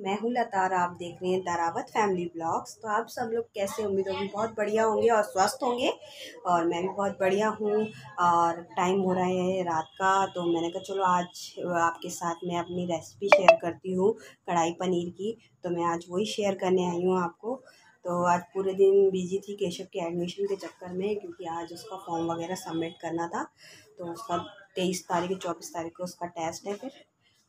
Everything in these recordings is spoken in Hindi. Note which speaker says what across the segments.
Speaker 1: मैं हूँ लता और आप देख रहे हैं दरावत फैमिली ब्लॉग्स। तो आप सब लोग कैसे, उम्मीद होगी बहुत बढ़िया होंगे और स्वस्थ होंगे। और मैं भी बहुत बढ़िया हूँ और टाइम हो रहा है रात का तो मैंने कहा चलो आज आपके साथ मैं अपनी रेसिपी शेयर करती हूँ कढ़ाई पनीर की। तो मैं आज वही शेयर करने आई हूँ आपको। तो आज पूरे दिन बिज़ी थी केशव के एडमिशन के चक्कर में, क्योंकि आज उसका फॉर्म वगैरह सबमिट करना था। तो उसका तेईस तारीख, चौबीस तारीख को उसका टेस्ट है फिर।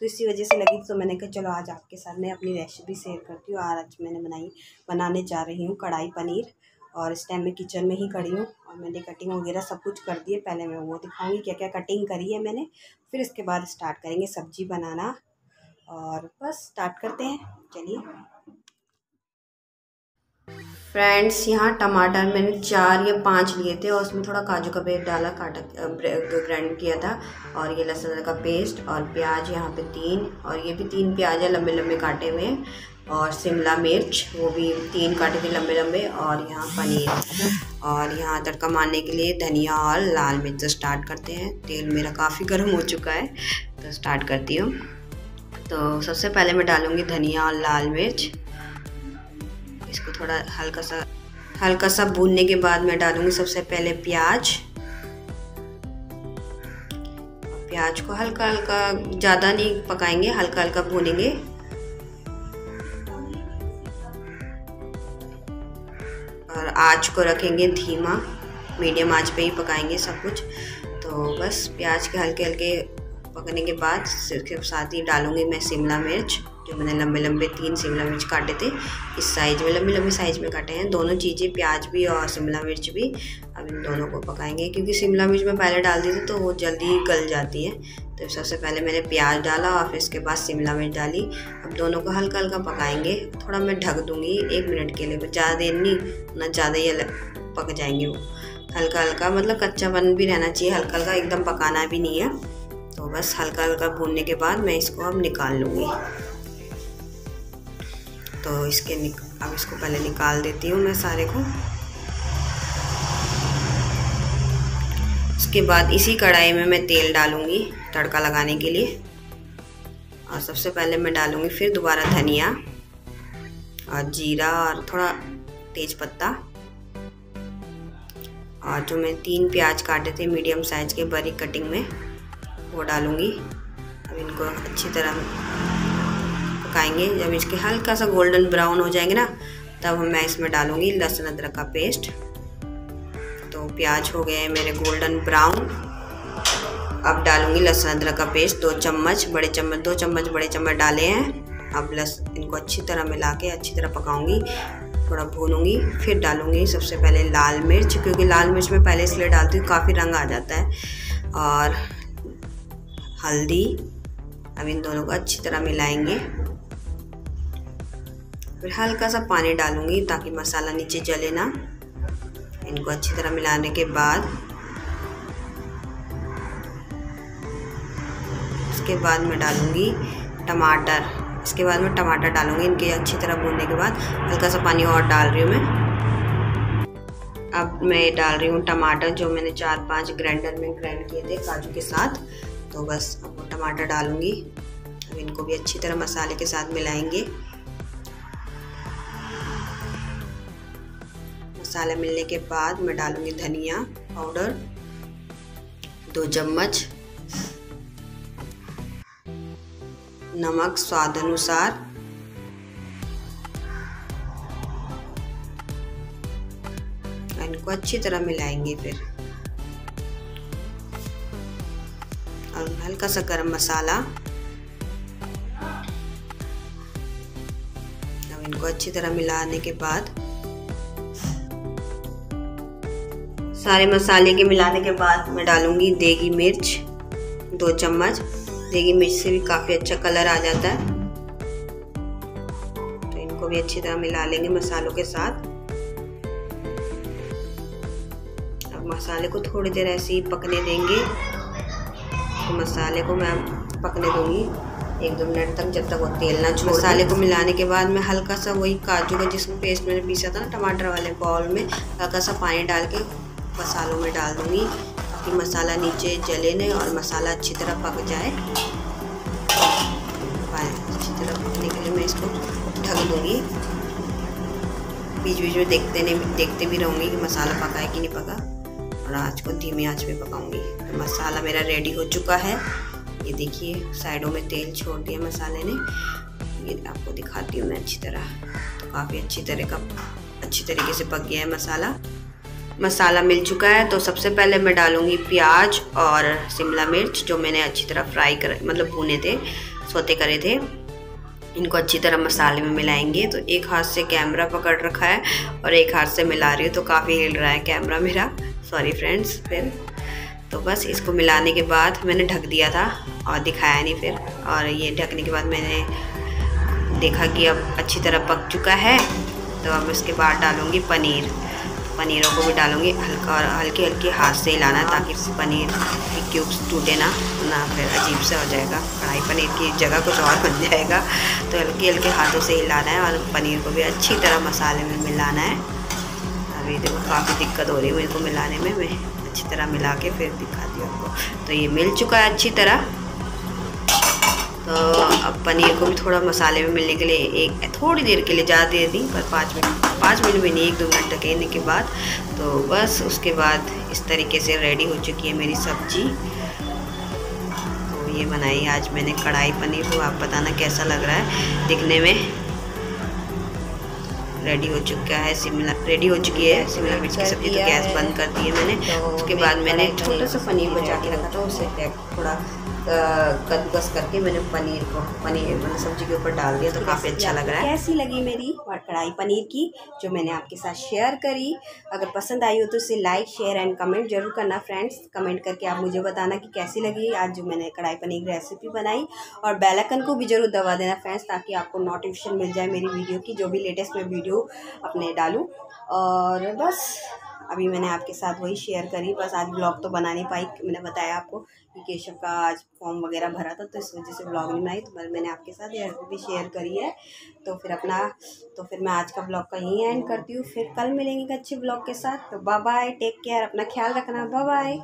Speaker 1: तो इसी वजह से लगी तो मैंने कहा, चलो आज आपके साथ मैं अपनी रेसिपी शेयर करती हूँ। आज मैंने बनाई, बनाने जा रही हूँ कढ़ाई पनीर और इस टाइम मैं किचन में ही खड़ी हूँ और मैंने कटिंग वगैरह सब कुछ कर दिए पहले मैं वो दिखाऊँगी क्या क्या कटिंग करी है मैंने, फिर इसके बाद स्टार्ट करेंगे सब्ज़ी बनाना और बस स्टार्ट करते हैं। चलिए। फ्रेंड्स, यहाँ टमाटर मैंने चार या पाँच लिए थे और उसमें थोड़ा काजू का पेस्ट डाला, काटा ग्राइंड किया था और ये लहसुन का पेस्ट और प्याज यहाँ पे तीन और ये भी तीन प्याज है लंबे लंबे काटे हुए और शिमला मिर्च, वो भी तीन काटे थे लंबे लंबे और यहाँ पनीर और यहाँ तड़का मारने के लिए धनिया और लाल मिर्च स्टार्ट करते हैं। तेल मेरा काफ़ी गर्म हो चुका है तो स्टार्ट करती हूँ। तो सबसे पहले मैं डालूँगी धनिया और लाल मिर्च। इसको थोड़ा हल्का सा हल्का सा भूनने के बाद मैं डालूँगी सबसे पहले प्याज। प्याज को हल्का हल्का, ज़्यादा नहीं पकाएँगे, हल्का हल्का भूनेंगे। और आँच को रखेंगे धीमा, मीडियम आँच पे ही पकाएँगे सब कुछ। तो बस प्याज के हल्के हल्के पकने के बाद सिर्फ़ साथ ही डालूँगी मैं शिमला मिर्च। जो मैंने लंबे लंबे तीन शिमला मिर्च काटे थे, इस साइज़ में लंबे लंबे साइज़ में काटे हैं। दोनों चीज़ें, प्याज भी और शिमला मिर्च भी, अब इन दोनों को पकाएँगे। क्योंकि शिमला मिर्च में पहले डाल दी थी तो वो जल्दी गल जाती है। तो सबसे पहले मैंने प्याज डाला और फिर इसके बाद शिमला मिर्च डाली। अब दोनों को हल्का हल्का पकाएँगे। थोड़ा मैं ढक दूँगी एक मिनट के लिए ज़्यादा देर नहीं, ना ज़्यादा ही पक जाएँगे वो। हल्का हल्का मतलब कच्चा बन भी रहना चाहिए। हल्का हल्का एकदम पकाना भी नहीं है। तो बस हल्का हल्का भूनने के बाद मैं इसको अब निकाल लूँगी। तो इसके अब इसको पहले निकाल देती हूँ मैं सारे को। उसके बाद इसी कढ़ाई में मैं तेल डालूँगी तड़का लगाने के लिए। और सबसे पहले मैं डालूँगी फिर दोबारा धनिया और जीरा और थोड़ा तेज पत्ता। और जो मैं तीन प्याज काटे थे मीडियम साइज़ के बारीक कटिंग में, वो डालूँगी। अब इनको अच्छी तरह पकाएँगे। जब इसके हल्का सा गोल्डन ब्राउन हो जाएँगे ना, तब मैं इसमें डालूँगी लहसुन अदरक का पेस्ट। तो प्याज हो गए मेरे गोल्डन ब्राउन। अब डालूँगी लहसुन अदरक का पेस्ट, दो चम्मच, बड़े चम्मच, दो चम्मच, बड़े चम्मच डाले हैं। अब लस इनको अच्छी तरह मिला के अच्छी तरह पकाऊँगी, थोड़ा भूनूँगी, फिर डालूँगी सबसे पहले लाल मिर्च, क्योंकि लाल मिर्च में पहले इसलिए डालती हूँ, काफ़ी रंग आ जाता है। और हल्दी, अब इन दोनों को अच्छी तरह मिलाएँगे। फिर हल्का सा पानी डालूँगी ताकि मसाला नीचे जले ना। इनको अच्छी तरह मिलाने के बाद उसके बाद मैं डालूँगी टमाटर। इसके बाद मैं टमाटर डालूँगी इनके अच्छी तरह भूनने के बाद। हल्का सा पानी और डाल रही हूँ मैं। अब मैं डाल रही हूँ टमाटर जो मैंने चार पाँच ग्राइंडर में ग्राइंड किए थे काजू के साथ। तो बस अब टमाटर डालूँगी। अब इनको भी अच्छी तरह मसाले के साथ मिलाएँगे। मसाला मिलने के बाद मैं डालूँगी धनिया पाउडर, दो चम्मच। नमक स्वाद अनुसार। इनको अच्छी तरह मिलाएँगे फिर। और हल्का सा गरम मसाला। अब इनको अच्छी तरह मिलाने के बाद सारे मसाले के मिलाने के बाद मैं डालूँगी देगी मिर्च, दो चम्मच। देगी मिर्च से भी काफ़ी अच्छा कलर आ जाता है। तो इनको भी अच्छी तरह मिला लेंगे मसालों के साथ। अब मसाले को थोड़ी देर ऐसे ही पकने देंगे। तो मसाले को मैं पकने दूँगी। एक दो मिनट तक जब तक वो तेल ना छोड़ मसाले को मिलाने के बाद मैं हल्का सा वही काजू का जिसमें पेस्ट मैंने पीसा था ना टमाटर वाले बॉल में, हल्का सा पानी डाल के मसालों में डाल दूँगी ताकि मसाला नीचे जले नहीं और मसाला अच्छी तरह पक जाए। अच्छी तरह पकने के लिए मैं इसको ढक दूँगी। बीच बीच में देखते नहीं, देखते भी रहूँगी कि मसाला पका है कि नहीं पका। और आज को धीमी आँच पे पकाऊँगी। तो मसाला मेरा रेडी हो चुका है। ये देखिए, साइडों में तेल छोड़ दिया मसाले ने। ये आपको दिखाती हूँ मैं अच्छी तरह। तो काफ़ी अच्छी तरह का, अच्छी तरीके से पक गया है मसाला। मसाला मिल चुका है तो सबसे पहले मैं डालूँगी प्याज और शिमला मिर्च, जो मैंने अच्छी तरह फ्राई कर मतलब भुने थे, सोते करे थे। इनको अच्छी तरह मसाले में मिलाएँगे तो एक हाथ से कैमरा पकड़ रखा है और एक हाथ से मिला रही हूँ तो काफ़ी हिल रहा है कैमरा मेरा। सॉरी फ्रेंड्स फिर। तो बस इसको मिलाने के बाद मैंने ढक दिया था और दिखाया नहीं फिर। और ये ढकने के बाद मैंने देखा कि अब अच्छी तरह पक चुका है तो अब इसके बाद डालूँगी पनीर। पनीरों को भी डालूँगी। हल्का और हल्के हल्के हाथ से हिलाना ताकि पनीर की क्यूब्स टूटे ना ना फिर अजीब से हो जाएगा। कढ़ाई पनीर की जगह कुछ और बन जाएगा। तो हल्के हल्के हाथों से हिलाना है और पनीर को भी अच्छी तरह मसाले में मिलाना है। अभी देखो, काफ़ी दिक्कत हो रही है मेरे को मिलाने में। मैं अच्छी तरह मिला के फिर दिखाती हूँ आपको। तो ये मिल चुका है अच्छी तरह। तो अब पनीर को भी थोड़ा मसाले में मिलने के लिए एक थोड़ी देर के लिए ज़्यादा देर दी पर पाँच मिनट पाँच मिनट में नहीं एक दो मिनट ढकेने के बाद। तो बस उसके बाद इस तरीके से रेडी हो चुकी है मेरी सब्ज़ी। तो ये बनाई आज मैंने कढ़ाई पनीर। तो आप बताना कैसा लग रहा है दिखने में? रेडी हो चुका है शिमला रेडी हो चुकी है। शिमला मिर्च की सब्ज़ी तो गैस बंद कर दी है मैंने। तो उसके बाद मैंने छोटा सा पनीर बचा के रखा था उसे थोड़ा कद्दूकस करके मैंने पनीर को पनीर मतलब सब्ज़ी के ऊपर डाल दिया तो काफ़ी अच्छा लग रहा है। कैसी लगी मेरी कढ़ाई पनीर की जो मैंने आपके साथ शेयर करी। अगर पसंद आई हो तो इसे लाइक शेयर एंड कमेंट ज़रूर करना फ्रेंड्स। कमेंट करके आप मुझे बताना कि कैसी लगी आज जो मैंने कढ़ाई पनीर की रेसिपी बनाई। और बेलकन को भी ज़रूर दबा देना फ्रेंड्स ताकि आपको नोटिफिकेशन मिल जाए मेरी वीडियो की जो भी लेटेस्ट मैं वीडियो अपने डालूँ। और बस अभी मैंने आपके साथ वही शेयर करी, बस आज ब्लॉग तो बना नहीं पाई, मैंने बताया आपको कि केशव का आज फॉर्म वगैरह भरा था तो इस वजह से ब्लॉग नहीं बनाई तो बस मैंने आपके साथ ये रेसिपी शेयर करी है। तो फिर अपना तो फिर मैं आज का ब्लॉग का यहीं एंड करती हूँ, फिर कल मिलेंगे अच्छे ब्लॉग के साथ तो बाय बाय टेक केयर अपना ख्याल रखना बाय बाय